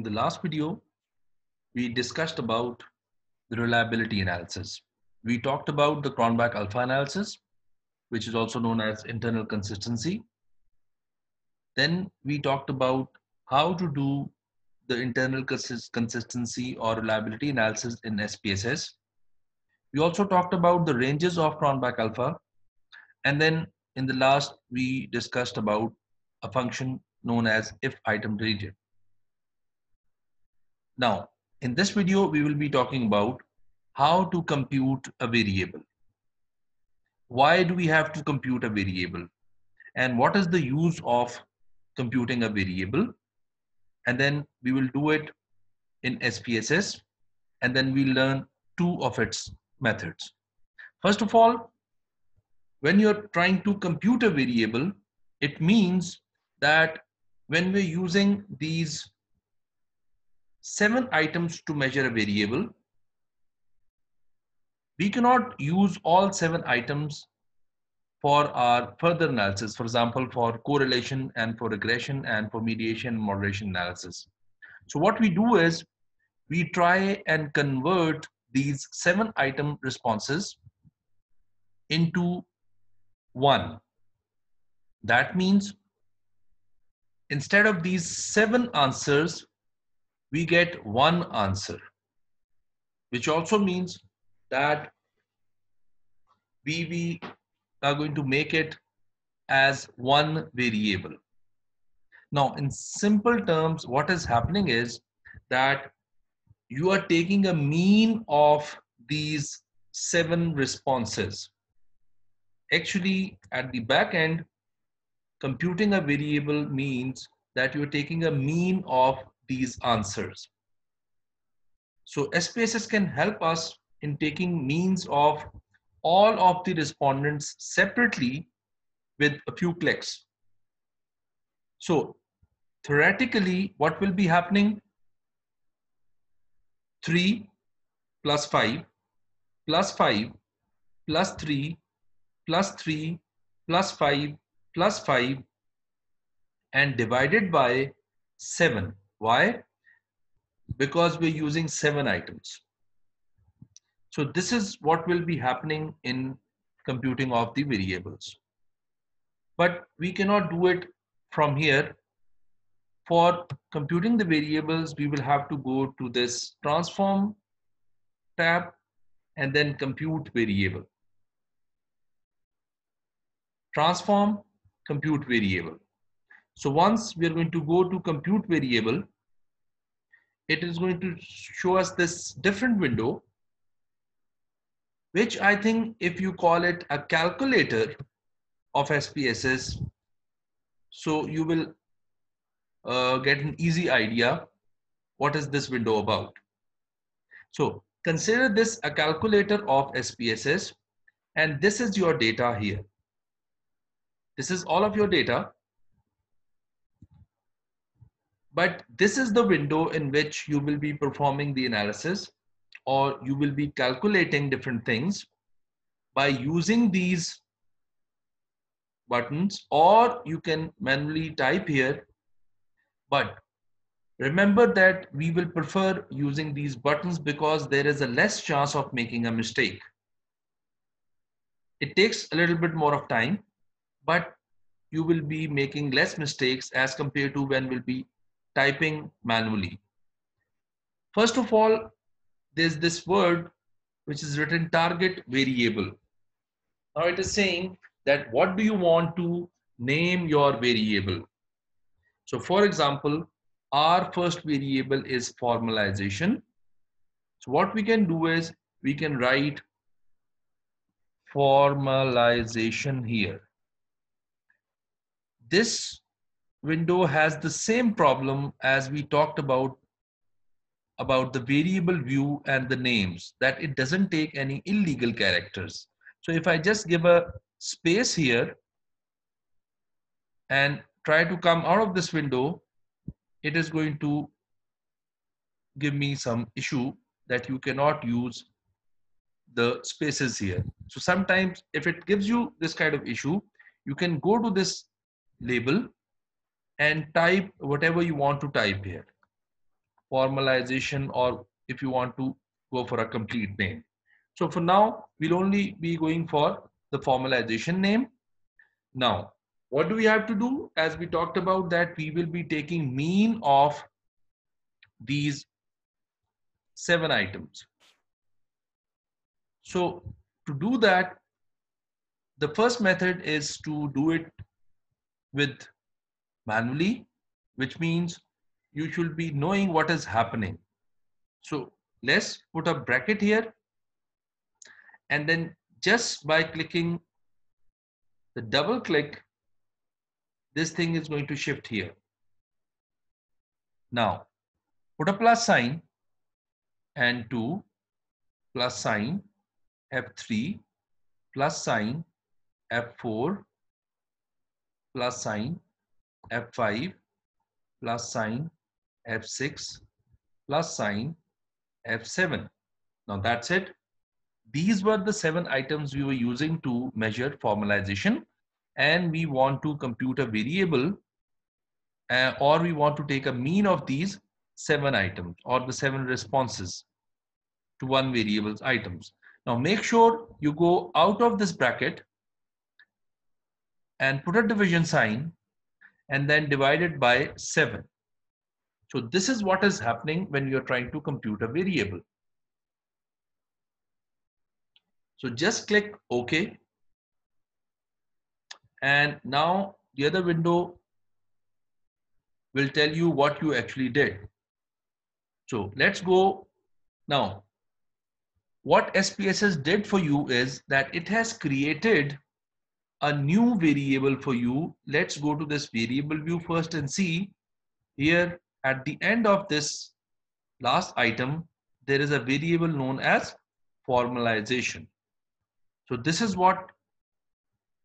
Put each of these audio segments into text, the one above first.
In the last video, we discussed about the reliability analysis. We talked about the Cronbach alpha analysis, which is also known as internal consistency. Then we talked about how to do the internal consistency or reliability analysis in SPSS. We also talked about the ranges of Cronbach alpha. And then in the last, we discussed about a function known as if item deleted. Now, in this video, we will be talking about how to compute a variable. Why do we have to compute a variable? And what is the use of computing a variable? And then we will do it in SPSS. And then we'll learn two of its methods. First of all, when you're trying to compute a variable, it means that when we're using these seven items to measure a variable, we cannot use all seven items for our further analysis, for example, for correlation and for regression and for mediation and moderation analysis. So what we do is we try and convert these seven item responses into one. That means instead of these seven answers, we get one answer, which also means that we, we are going to make it as one variable. Now, in simple terms, what is happening is that you are taking a mean of these seven responses. Actually, at the back end, computing a variable means that you're taking a mean of these answers. So SPSS can help us in taking means of all of the respondents separately with a few clicks. So theoretically, what will be happening? 3 plus 5 plus 5 plus 3 plus 3 plus 5 plus 5 and divided by 7. Why? Because we're using 7 items. So this is what will be happening in computing of the variables. But we cannot do it from here. For computing the variables, we will have to go to this transform tab and then compute variable. Transform, compute variable. So once we are going to go to compute variable, it is going to show us this different window which I think if you call it a calculator of SPSS, so you will uh, get an easy idea what is this window about. So consider this a calculator of SPSS and this is your data here. This is all of your data. But this is the window in which you will be performing the analysis or you will be calculating different things by using these buttons or you can manually type here. But remember that we will prefer using these buttons because there is a less chance of making a mistake. It takes a little bit more of time but you will be making less mistakes as compared to when we'll be typing manually first of all there's this word which is written target variable. Now it is saying that what do you want to name your variable? So for example, our first variable is formalization. So what we can do is we can write formalization here. This window has the same problem as we talked about about the variable view and the names that it doesn't take any illegal characters. So if I just give a space here and try to come out of this window, it is going to give me some issue that you cannot use the spaces here. So sometimes if it gives you this kind of issue, you can go to this label and type whatever you want to type here. formalization or if you want to go for a complete name. So for now, we'll only be going for the formalization name. Now, what do we have to do? As we talked about that, we will be taking mean of these seven items. So to do that, the first method is to do it with manually, which means you should be knowing what is happening. So let's put a bracket here and then just by clicking the double click, this thing is going to shift here. Now, put a plus sign and 2 plus sign F3 plus sign F4 plus sign F5 plus sign F6 plus sign F7. Now that's it. These were the seven items we were using to measure formalization and we want to compute a variable uh, or we want to take a mean of these seven items or the seven responses to one variable's items. Now make sure you go out of this bracket and put a division sign and then divide it by 7. So this is what is happening when you're trying to compute a variable. So just click OK. And now the other window will tell you what you actually did. So let's go now. What SPSS did for you is that it has created a new variable for you. Let's go to this variable view first and see here at the end of this last item, there is a variable known as formalization. So this is what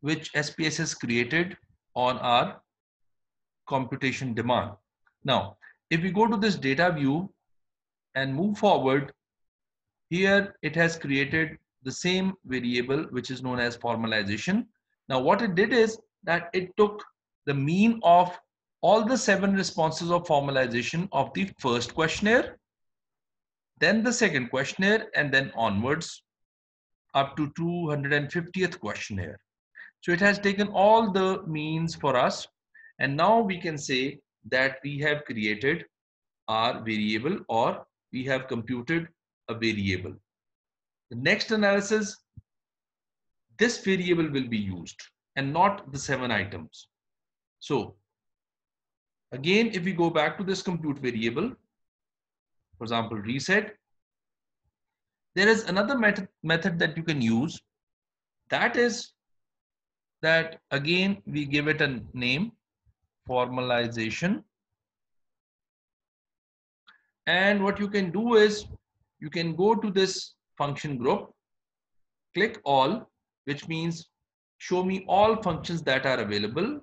which SPSS created on our computation demand. Now, if we go to this data view and move forward, here it has created the same variable which is known as formalization now what it did is that it took the mean of all the seven responses of formalization of the first questionnaire, then the second questionnaire, and then onwards up to 250th questionnaire. So it has taken all the means for us. And now we can say that we have created our variable or we have computed a variable. The next analysis this variable will be used and not the seven items. So again, if we go back to this compute variable, for example, reset, there is another method, method that you can use. That is that again, we give it a name, formalization. And what you can do is you can go to this function group, click all, which means show me all functions that are available.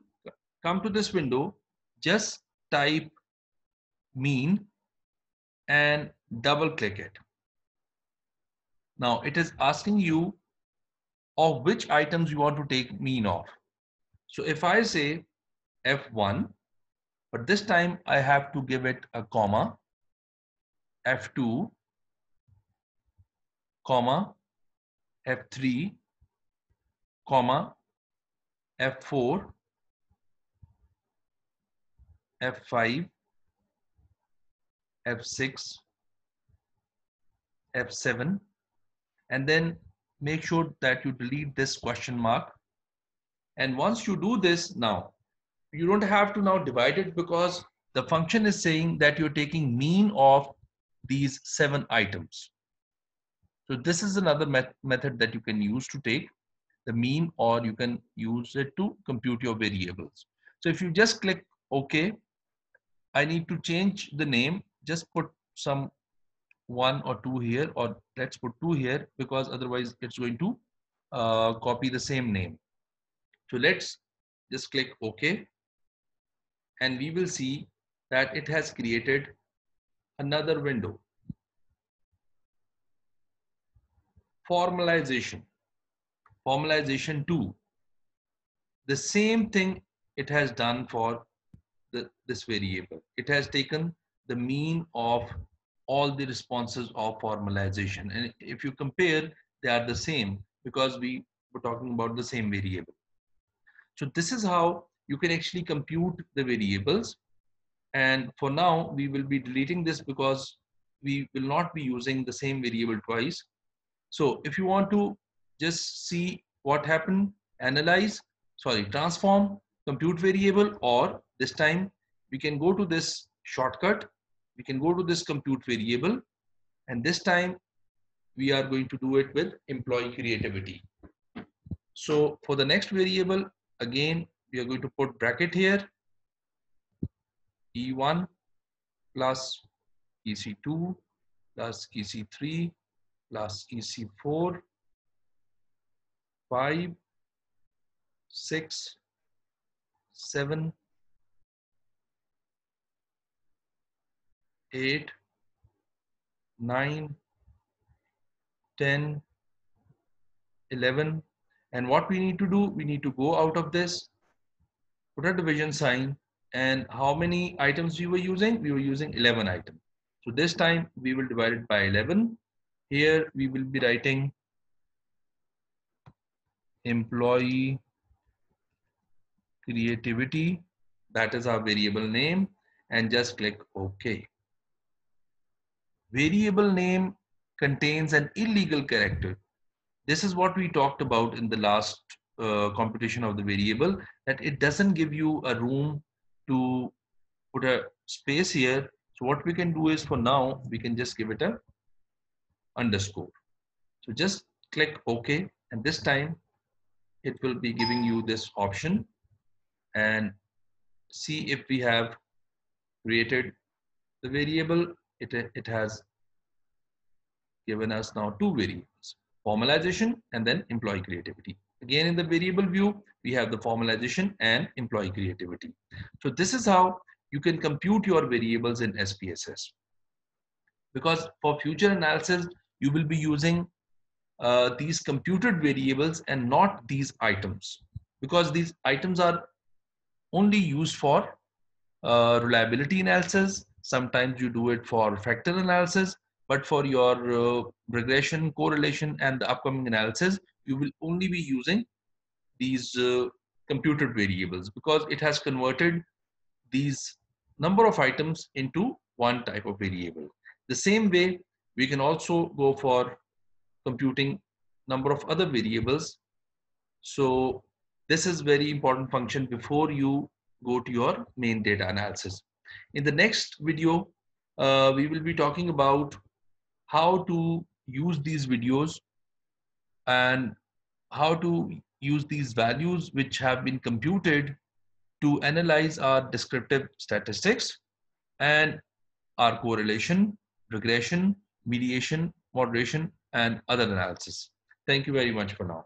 Come to this window, just type mean and double click it. Now it is asking you of which items you want to take mean of. So if I say F1, but this time I have to give it a comma, F2, comma, F3, comma F4, F5, F6, F7, and then make sure that you delete this question mark. And once you do this now, you don't have to now divide it because the function is saying that you're taking mean of these seven items. So this is another met method that you can use to take the mean or you can use it to compute your variables. So if you just click OK, I need to change the name, just put some one or two here or let's put two here because otherwise it's going to uh, copy the same name. So let's just click OK and we will see that it has created another window. Formalization formalization 2 the same thing it has done for the, this variable it has taken the mean of all the responses of formalization. And if you compare, they are the same because we were talking about the same variable. So this is how you can actually compute the variables. And for now, we will be deleting this because we will not be using the same variable twice. So if you want to just see what happened, analyze, sorry, transform, compute variable, or this time we can go to this shortcut. We can go to this compute variable. And this time we are going to do it with employee creativity. So for the next variable, again, we are going to put bracket here, E1 plus EC2 plus EC3 plus EC4, 5, 6, 7, 8, 9, 10, 11. And what we need to do, we need to go out of this, put a division sign, and how many items we were using? We were using 11 items. So this time we will divide it by 11. Here we will be writing employee creativity. That is our variable name and just click OK. Variable name contains an illegal character. This is what we talked about in the last uh, computation of the variable that it doesn't give you a room to put a space here so what we can do is for now, we can just give it a underscore. So just click OK. And this time it will be giving you this option and see if we have created the variable. It, it has given us now two variables, formalization and then employee creativity. Again, in the variable view, we have the formalization and employee creativity. So this is how you can compute your variables in SPSS. Because for future analysis, you will be using uh, these computed variables and not these items. Because these items are only used for uh, reliability analysis. Sometimes you do it for factor analysis, but for your uh, regression, correlation, and the upcoming analysis, you will only be using these uh, computed variables because it has converted these number of items into one type of variable. The same way, we can also go for computing number of other variables. So this is very important function before you go to your main data analysis. In the next video, uh, we will be talking about how to use these videos and how to use these values which have been computed to analyze our descriptive statistics and our correlation, regression, mediation, moderation, and other analysis. Thank you very much for now.